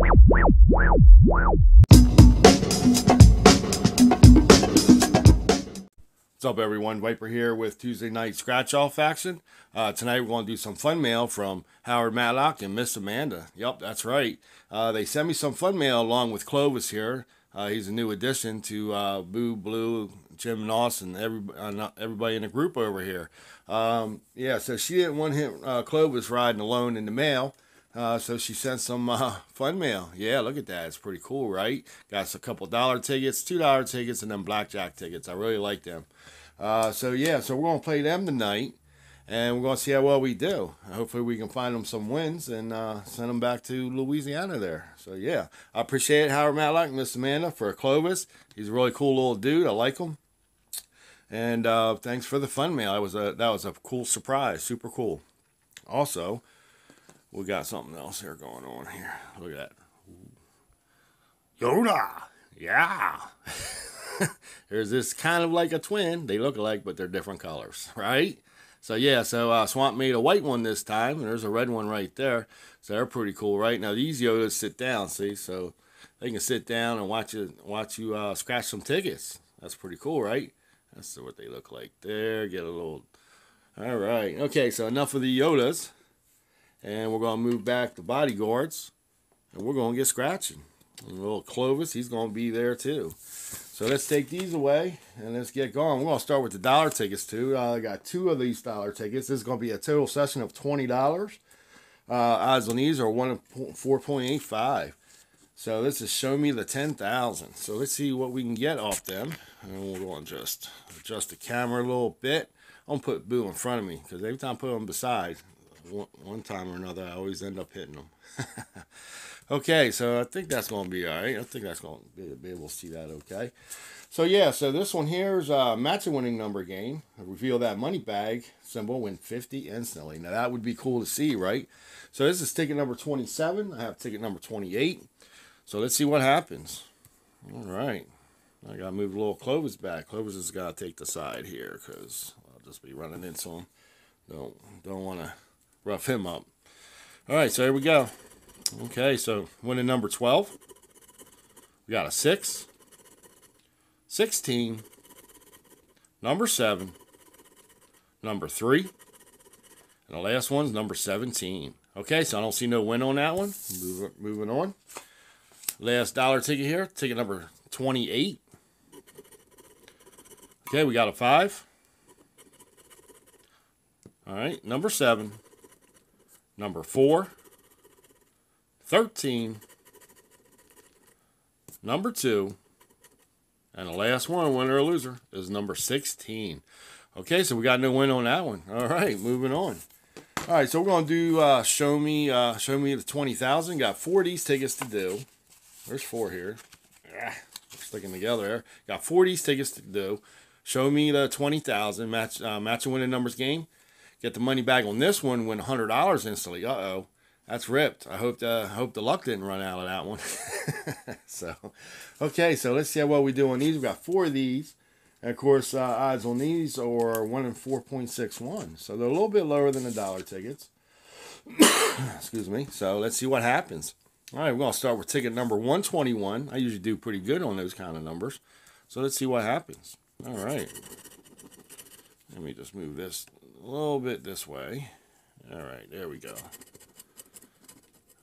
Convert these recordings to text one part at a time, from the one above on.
What's up, everyone? Viper here with Tuesday Night Scratch Off action. Uh, tonight, we're going to do some fun mail from Howard Matlock and Miss Amanda. Yep, that's right. Uh, they sent me some fun mail along with Clovis here. Uh, he's a new addition to uh, Boo, Blue, Jim Noss, and every, uh, everybody in the group over here. Um, yeah, so she didn't want him, uh, Clovis riding alone in the mail. Uh, so she sent some uh, fun mail. Yeah, look at that. It's pretty cool, right? Got a couple dollar tickets, two dollar tickets, and then blackjack tickets. I really like them. Uh, so yeah, so we're gonna play them tonight, and we're gonna see how well we do. Hopefully, we can find them some wins and uh, send them back to Louisiana there. So yeah, I appreciate Howard Matlock, Miss Amanda for Clovis. He's a really cool little dude. I like him. And uh, thanks for the fun mail. That was a that was a cool surprise. Super cool. Also we got something else here going on here. Look at that. Yoda. Yeah. There's this kind of like a twin. They look alike, but they're different colors, right? So yeah, so uh, Swamp made a white one this time, and there's a red one right there. So they're pretty cool, right? Now these Yodas sit down, see, so they can sit down and watch you watch you uh, scratch some tickets. That's pretty cool, right? That's what they look like there. Get a little. All right. Okay, so enough of the Yodas. And we're going to move back the bodyguards. And we're going to get scratching. And little Clovis, he's going to be there too. So let's take these away and let's get going. We're going to start with the dollar tickets too. Uh, I got two of these dollar tickets. This is going to be a total session of $20. Uh, odds on these are 1 4.85. So this is show me the 10,000. So let's see what we can get off them. And we're going to just adjust the camera a little bit. I'm going to put Boo in front of me because every time I put him beside, one time or another, I always end up hitting them. okay, so I think that's going to be all right. I think that's going to be, able to see that okay. So yeah, so this one here is uh, a match winning number game. I reveal that money bag symbol, win 50 instantly. Now that would be cool to see, right? So this is ticket number 27. I have ticket number 28. So let's see what happens. All right. I got to move little Clovis back. Clovis has got to take the side here because I'll just be running into him. Don't, don't want to rough him up. All right, so here we go. Okay, so winning number 12. We got a 6, 16, number 7, number 3, and the last one's number 17. Okay, so I don't see no win on that one. Moving on. Last dollar ticket here, ticket number 28. Okay, we got a 5. All right, number 7, number 4, 13, number 2, and the last one, winner or loser, is number 16. Okay, so we got no win on that one. All right, moving on. All right, so we're going to do uh, show me uh, show me the 20,000. Got four of these tickets to do. There's four here. Ah, sticking together. Got four of these tickets to do. Show me the 20,000 match uh, match and winning numbers game get the money back on this one, win hundred dollars instantly. Uh oh, that's ripped. I hope the hope the luck didn't run out of that one. so, okay, so let's see how well we do on these. We got four of these. And of course, uh, odds on these are one in four point six one, so they're a little bit lower than the dollar tickets. Excuse me. So let's see what happens. All right, we're gonna start with ticket number one twenty one. I usually do pretty good on those kind of numbers, so let's see what happens. All right. Let me just move this a little bit this way. All right, there we go.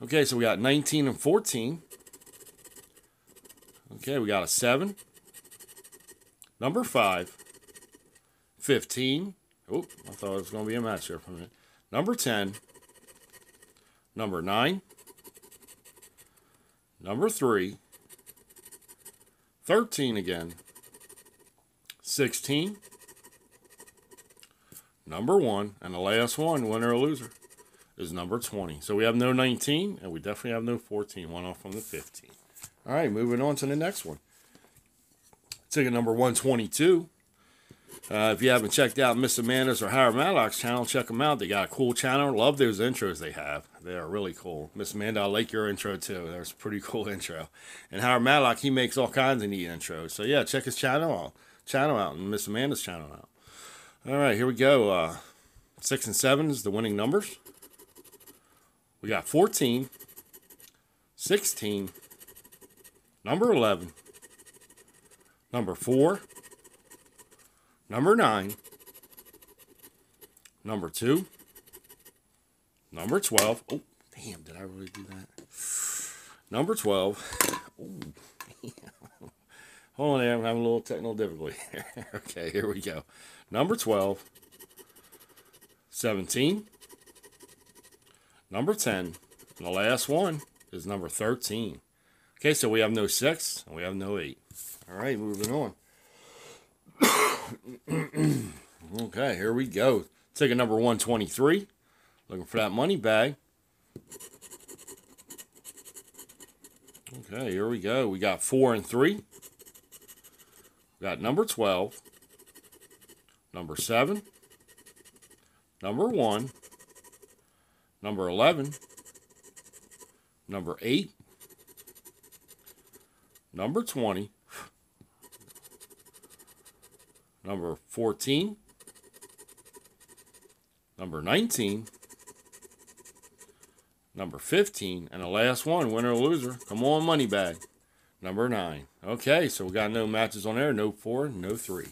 Okay, so we got 19 and 14. Okay, we got a 7. Number 5. 15. Oh, I thought it was going to be a match here for a minute. Number 10. Number 9. Number 3. 13 again. 16 number one, and the last one, winner or loser, is number 20. So we have no 19, and we definitely have no 14, one off from the 15. All right, moving on to the next one. Ticket number 122. Uh, if you haven't checked out Miss Amanda's or Howard Matlock's channel, check them out. They got a cool channel. Love those intros they have. They are really cool. Miss Amanda, I like your intro too. There's a pretty cool intro. And Howard Matlock, he makes all kinds of neat intros. So yeah, check his channel out. Channel out and Miss Amanda's channel out. All right, here we go. Uh, six and seven is the winning numbers. We got 14, 16, number 11, number 4, number 9, number 2, number 12. Oh, damn, did I really do that? Number 12. Oh, Hold on there, I'm having a little technical difficulty. okay, here we go. Number 12, 17, number 10, and the last one is number 13. Okay, so we have no 6 and we have no 8. All right, moving on. okay, here we go. Ticket number 123. Looking for that money bag. Okay, here we go. We got 4 and 3. We got number 12, number 7, number 1, number 11, number 8, number 20, number 14, number 19, number 15, and the last one, winner or loser. Come on, money bag. Number 9. Okay, so we got no matches on there. No 4, no 3.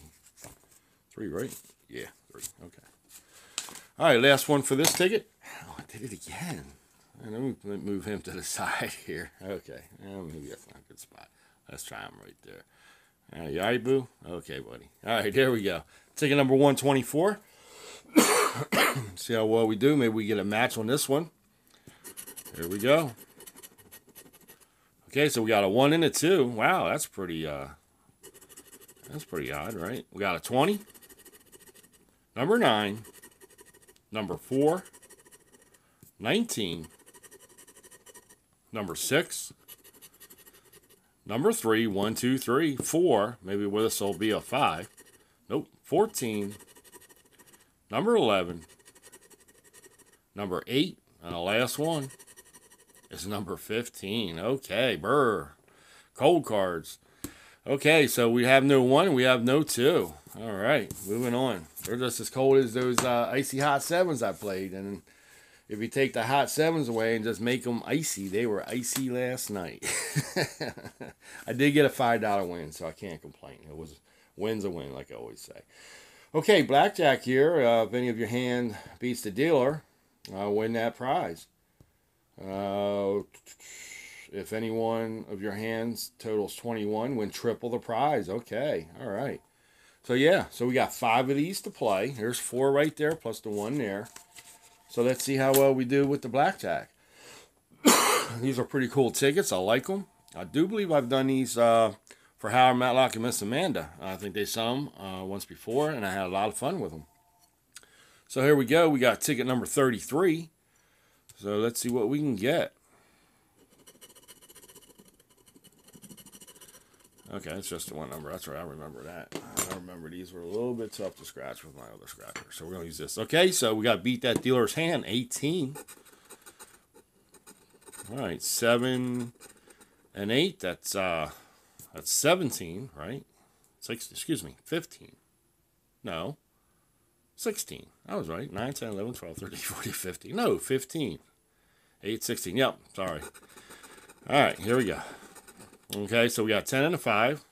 3, right? Yeah, 3. Okay. All right, last one for this ticket. Oh, I did it again. Let me move him to the side here. Okay, well, maybe that's not a good spot. Let's try him right there. All right, you Boo? Okay, buddy. All right, there we go. Ticket number 124. See how well we do. Maybe we get a match on this one. Here we go. Okay, so we got a 1 and a 2. Wow, that's pretty, uh, that's pretty odd, right? We got a 20. Number 9. Number 4. 19. Number 6. Number 3. 1, 2, 3. 4. Maybe this will be a 5. Nope. 14. Number 11. Number 8. And the last one is number 15. Okay, brr. Cold cards. Okay, so we have no one, we have no two. All right, moving on. They're just as cold as those uh, icy hot sevens I played. And if you take the hot sevens away and just make them icy, they were icy last night. I did get a $5 win, so I can't complain. It was win's a win, like I always say. Okay, blackjack here. Uh, if any of your hand beats the dealer, win that prize. Uh, if any one of your hands totals 21, win triple the prize. Okay, all right. So yeah, so we got five of these to play. There's four right there, plus the one there. So let's see how well we do with the blackjack. these are pretty cool tickets. I like them. I do believe I've done these uh, for Howard Matlock and Miss Amanda. I think they saw them uh, once before, and I had a lot of fun with them. So here we go. We got ticket number 33. So let's see what we can get. Okay, it's just the one number. That's right. I remember that. I remember these were a little bit tough to scratch with my other scratcher. So we're going to use this. Okay, so we got beat that dealer's hand. 18. All right, 7 and 8. That's uh that's 17, right? Six, excuse me, 15. No. 16. I was right. 9, 10, 11, 12, 13, 14, 15. No, 15. 8, 16. Yep, sorry. All right, here we go. Okay, so we got 10 and a 5.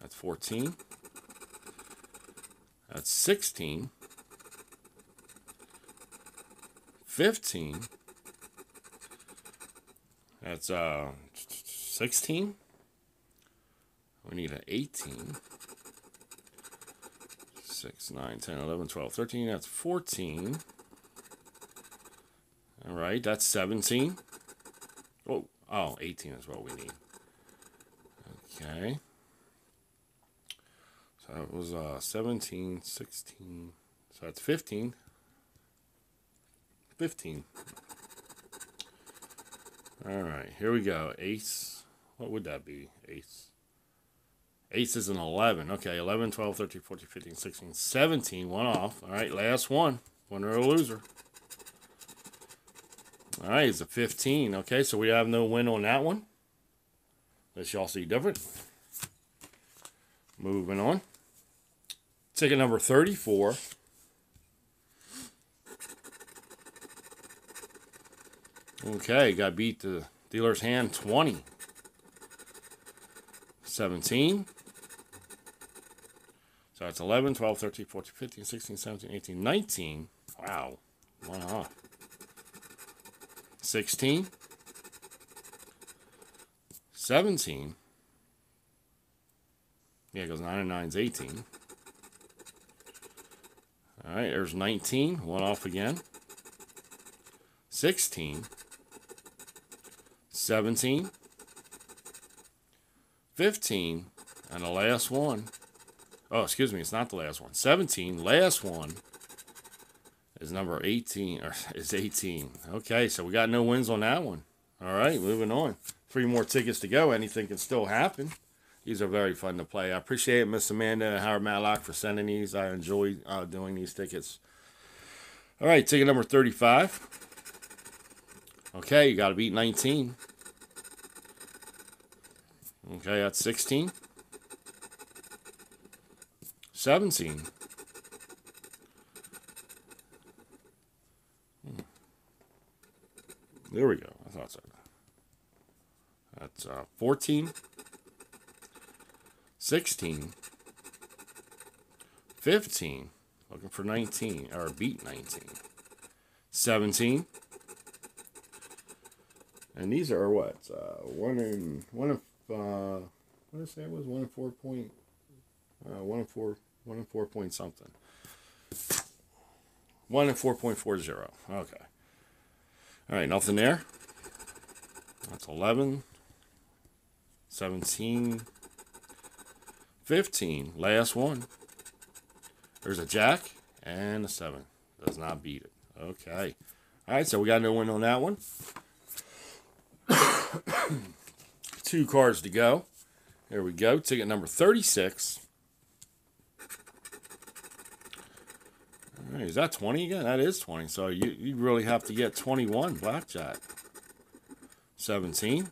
That's 14. That's 16. 15. That's uh 16. We need an 18. 6, 9, 10, 11, 12, 13. That's 14. All right, that's 17. Oh, oh, 18 is what we need. Okay. So that was uh, 17, 16. So that's 15. 15. All right, here we go. Ace. What would that be? Ace. Ace is an 11. Okay, 11, 12, 13, 14, 15, 16, 17. One off. All right, last one. Winner or loser. All right, it's a 15. Okay, so we have no win on that one. Let's y'all see different. Moving on. Ticket number 34. Okay, got beat the dealer's hand 20. 17. So it's 11, 12, 13, 14, 15, 16, 17, 18, 19. Wow. Off. 16. 17. Yeah, it goes 9 and 9 is 18. All right, there's 19. One off again. 16. 17. 15. And the last one. Oh, excuse me, it's not the last one. 17. Last one is number 18. Or is 18. Okay, so we got no wins on that one. All right, moving on. Three more tickets to go. Anything can still happen. These are very fun to play. I appreciate Miss Amanda and Howard Matlock for sending these. I enjoy uh, doing these tickets. All right, ticket number 35. Okay, you got to beat 19. Okay, that's 16. 17. Hmm. There we go. I thought so. That's uh, 14. 16, 15, looking for 19, or beat 19, 17, and these are what, uh, one in, one of, uh, what did I say it was, one in four point, uh, one in four, one and four point something, one and 4.40, okay, all right, nothing there, that's 11, 17, 15, last one. There's a jack and a seven. Does not beat it. Okay. All right, so we got no win on that one. Two cards to go. There we go. Ticket number 36. Is that 20 again? That is 20. So you, you really have to get 21 blackjack. 17.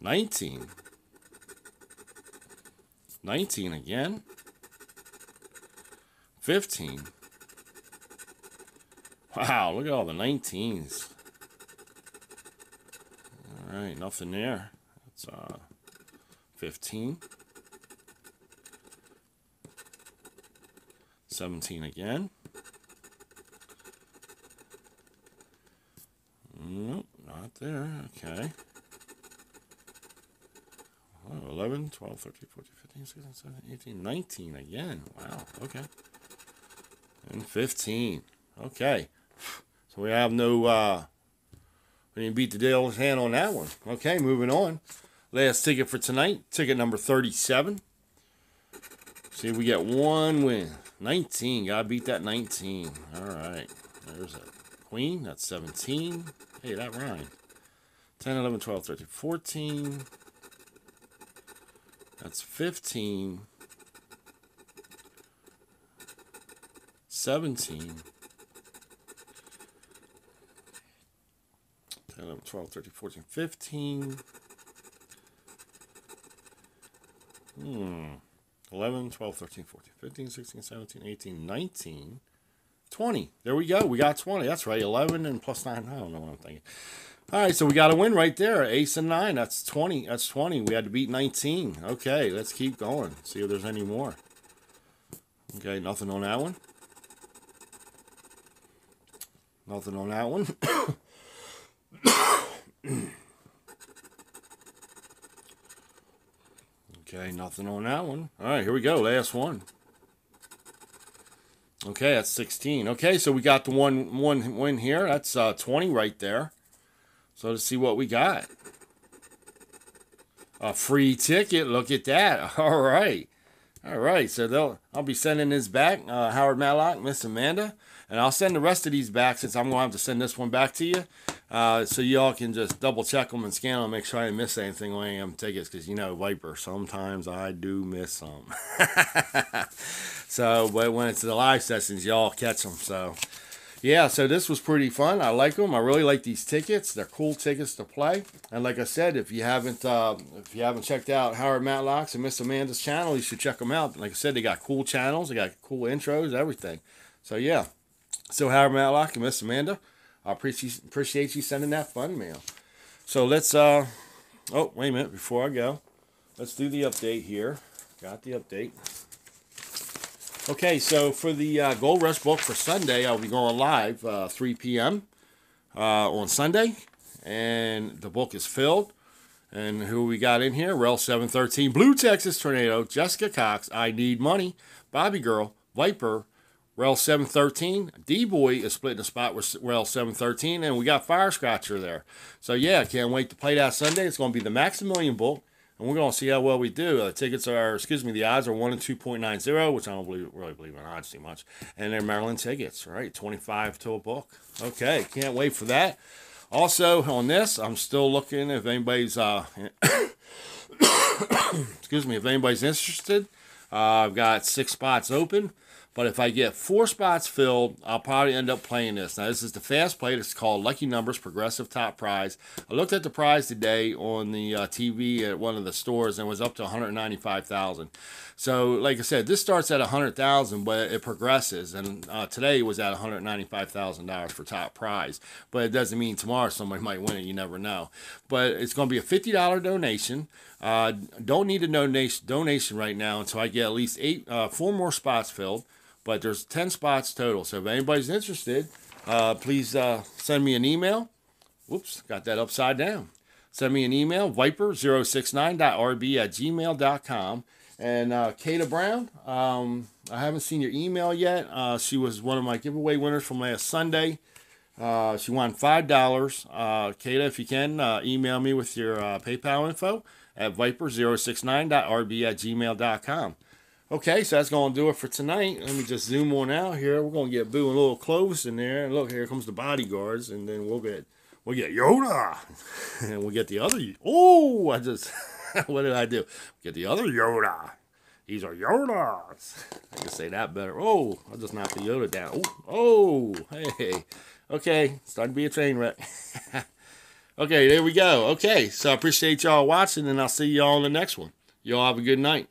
19. 19 again. 15. Wow, look at all the 19s. All right, nothing there. That's uh, 15. 17 again. Nope, not there. Okay. 11, 12, 13, 14, 15, 16, 17, 18, 19 again. Wow, okay. And 15. Okay. So we have no, uh, we didn't beat the devil's hand on that one. Okay, moving on. Last ticket for tonight, ticket number 37. See if we get one win. 19, gotta beat that 19. All right, there's a queen, that's 17. Hey, that rhymed. 10, 11, 12, 13, 14. That's 15. 17. 10, 11, 12, 13, 14, 15. Hmm. 11, 12, 13, 14, 15, 16, 17, 18, 19, 20. There we go. We got 20. That's right. 11 and plus 9. I don't know what I'm thinking. All right, so we got a win right there. Ace and 9. That's 20. That's 20. We had to beat 19. Okay, let's keep going. See if there's any more. Okay, nothing on that one. Nothing on that one. okay, nothing on that one. All right, here we go. Last one. Okay, that's 16. Okay, so we got the one one win here. That's uh, 20 right there. So let's see what we got. A free ticket. Look at that. All right. All right. So they'll I'll be sending this back. Uh, Howard Matlock, Miss Amanda. And I'll send the rest of these back since I'm going to have to send this one back to you. Uh, so y'all can just double check them and scan them make sure I didn't miss anything on of them tickets. Because, you know, Viper, sometimes I do miss some. so, but when it's the live sessions, y'all catch them. So, yeah, so this was pretty fun. I like them. I really like these tickets. They're cool tickets to play. And like I said, if you haven't uh, if you haven't checked out Howard Matlock's and Miss Amanda's channel, you should check them out. Like I said, they got cool channels. They got cool intros, everything. So yeah. So Howard Matlock and Miss Amanda, I appreciate appreciate you sending that fun mail. So let's uh oh wait a minute before I go, let's do the update here. Got the update. Okay, so for the uh, Gold Rush book for Sunday, I'll be going live uh, 3 p.m. Uh, on Sunday, and the book is filled. And who we got in here? Rel 713, Blue Texas Tornado, Jessica Cox, I Need Money, Bobby Girl, Viper, Rel 713. D Boy is splitting the spot with Rel 713, and we got Fire Scratcher there. So yeah, can't wait to play that Sunday. It's going to be the Maximilian book and we're going to see how well we do. The uh, tickets are, excuse me, the odds are 1 and 2.90, which I don't believe, really believe in odds too much. And they're Maryland tickets, right? 25 to a book. Okay, can't wait for that. Also, on this, I'm still looking if anybody's, uh, excuse me, if anybody's interested. Uh, I've got six spots open. But if I get four spots filled, I'll probably end up playing this. Now, this is the fast play. It's called Lucky Numbers Progressive Top Prize. I looked at the prize today on the uh, TV at one of the stores and it was up to 195,000. So, like I said, this starts at 100,000, but it progresses. And uh, today it was at $195,000 for top prize. But it doesn't mean tomorrow somebody might win it. You never know. But it's going to be a $50 donation. Uh, don't need a donation donation right now until I get at least eight, uh, four more spots filled but there's 10 spots total. So if anybody's interested, uh, please uh, send me an email. Whoops, got that upside down. Send me an email, viper069.rb at gmail.com. And uh, Kata Brown, um, I haven't seen your email yet. Uh, she was one of my giveaway winners from last Sunday. Uh, she won $5. Uh, Kata, if you can, uh, email me with your uh, PayPal info at viper069.rb at gmail.com. Okay, so that's going to do it for tonight. Let me just zoom on out here. We're going to get Boo a little close in there. And look, here comes the bodyguards. And then we'll get we'll get Yoda. and we'll get the other... Oh, I just... what did I do? Get the other Yoda. These are Yodas. I can say that better. Oh, I just knocked the Yoda down. Oh, oh hey. Okay, starting to be a train wreck. okay, there we go. Okay, so I appreciate y'all watching, and I'll see y'all in the next one. Y'all have a good night.